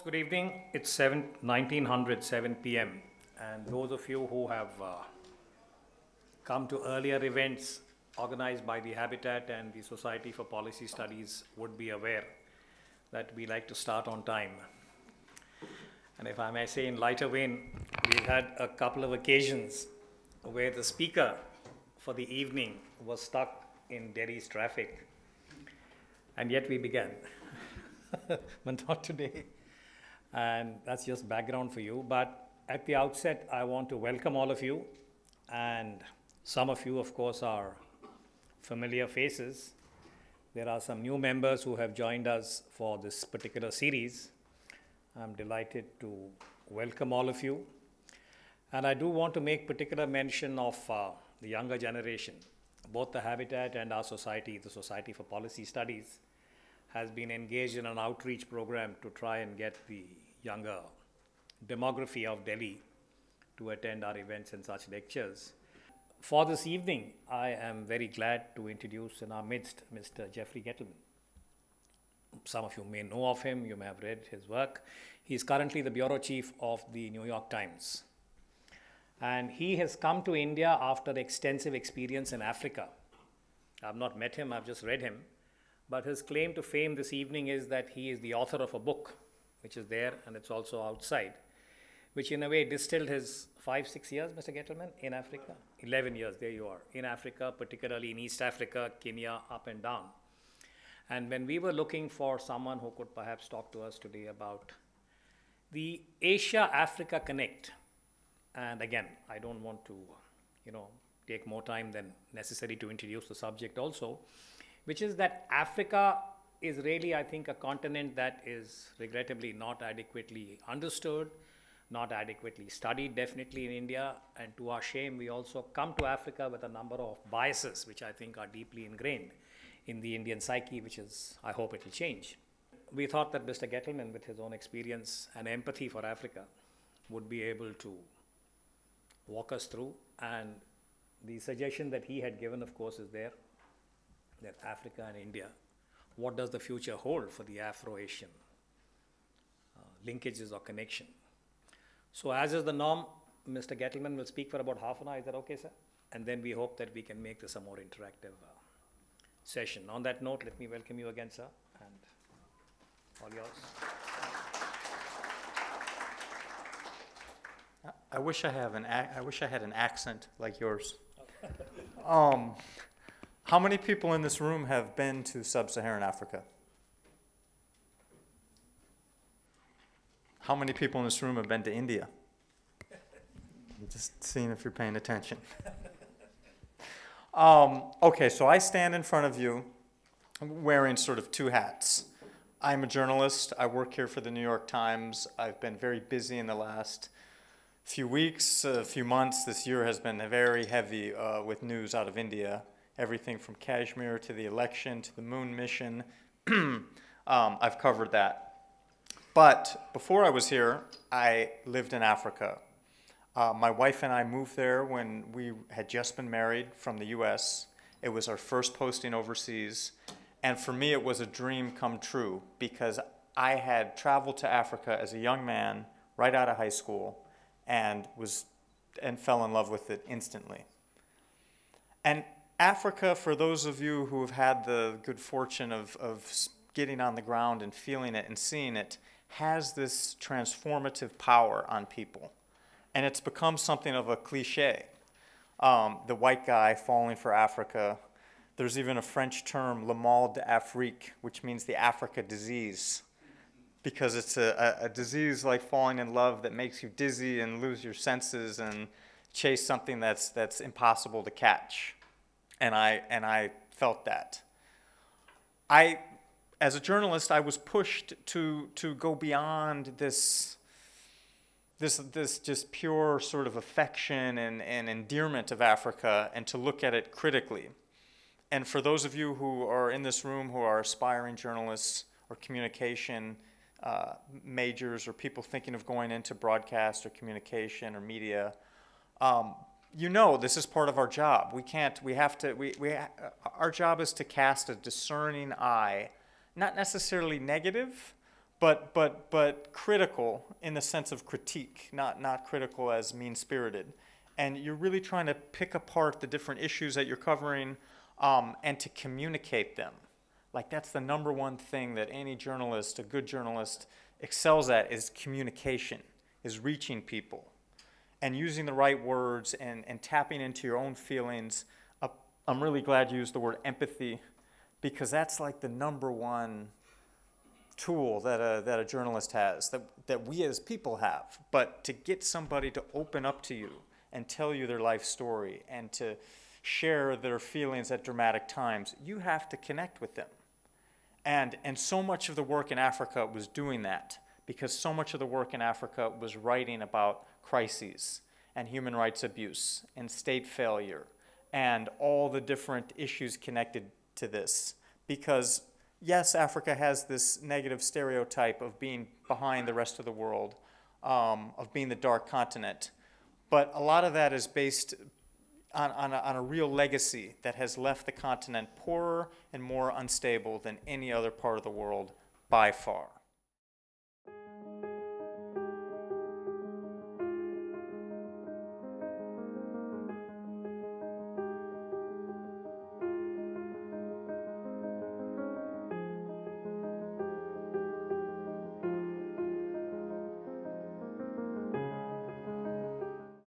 Good evening. It's 7, 1900, 7 p.m. And those of you who have uh, come to earlier events organized by the Habitat and the Society for Policy Studies would be aware that we like to start on time. And if I may say in lighter vein, we've had a couple of occasions where the speaker for the evening was stuck in Delhi's traffic. And yet we began. but not today. And that's just background for you. But at the outset, I want to welcome all of you. And some of you, of course, are familiar faces. There are some new members who have joined us for this particular series. I'm delighted to welcome all of you. And I do want to make particular mention of uh, the younger generation. Both the Habitat and our society, the Society for Policy Studies, has been engaged in an outreach program to try and get the younger demography of Delhi to attend our events and such lectures. For this evening, I am very glad to introduce in our midst Mr. Jeffrey Gettleman. Some of you may know of him, you may have read his work. He is currently the bureau chief of the New York Times. And he has come to India after extensive experience in Africa. I've not met him, I've just read him. But his claim to fame this evening is that he is the author of a book, which is there and it's also outside, which in a way distilled his five, six years, Mr. Gettleman, in Africa. 11 years, there you are, in Africa, particularly in East Africa, Kenya, up and down. And when we were looking for someone who could perhaps talk to us today about the Asia Africa Connect, and again, I don't want to, you know, take more time than necessary to introduce the subject also which is that Africa is really, I think, a continent that is regrettably not adequately understood, not adequately studied, definitely in India. And to our shame, we also come to Africa with a number of biases, which I think are deeply ingrained in the Indian psyche, which is, I hope it will change. We thought that Mr. Gettleman, with his own experience and empathy for Africa, would be able to walk us through. And the suggestion that he had given, of course, is there that Africa and India, what does the future hold for the Afro-Asian uh, linkages or connection? So as is the norm, Mr. Gettleman will speak for about half an hour. Is that okay, sir? And then we hope that we can make this a more interactive uh, session. On that note, let me welcome you again, sir, and all yours. I wish I have an I wish I had an accent like yours. um, how many people in this room have been to sub Saharan Africa? How many people in this room have been to India? Just seeing if you're paying attention. um, okay, so I stand in front of you wearing sort of two hats. I'm a journalist. I work here for the New York Times. I've been very busy in the last few weeks, a few months. This year has been very heavy uh, with news out of India everything from Kashmir to the election to the moon mission. um, I've covered that. But before I was here, I lived in Africa. Uh, my wife and I moved there when we had just been married from the US. It was our first posting overseas. And for me, it was a dream come true because I had traveled to Africa as a young man right out of high school and was and fell in love with it instantly. And Africa, for those of you who have had the good fortune of, of getting on the ground and feeling it and seeing it, has this transformative power on people. And it's become something of a cliche. Um, the white guy falling for Africa. There's even a French term, le mal d'Afrique, which means the Africa disease, because it's a, a, a disease like falling in love that makes you dizzy and lose your senses and chase something that's, that's impossible to catch and I and I felt that. I, as a journalist, I was pushed to to go beyond this. This, this just pure sort of affection and, and endearment of Africa and to look at it critically. And for those of you who are in this room who are aspiring journalists or communication uh, majors or people thinking of going into broadcast or communication or media, um, you know this is part of our job. We can't, we have to, we, we, our job is to cast a discerning eye, not necessarily negative, but but but critical in the sense of critique, not not critical as mean spirited. And you're really trying to pick apart the different issues that you're covering um, and to communicate them. Like that's the number one thing that any journalist, a good journalist, excels at is communication, is reaching people and using the right words and, and tapping into your own feelings. Uh, I'm really glad you used the word empathy because that's like the number one tool that a, that a journalist has, that, that we as people have. But to get somebody to open up to you and tell you their life story and to share their feelings at dramatic times, you have to connect with them. And, and so much of the work in Africa was doing that because so much of the work in Africa was writing about crises and human rights abuse and state failure and all the different issues connected to this. Because, yes, Africa has this negative stereotype of being behind the rest of the world, um, of being the dark continent, but a lot of that is based on, on, a, on a real legacy that has left the continent poorer and more unstable than any other part of the world by far.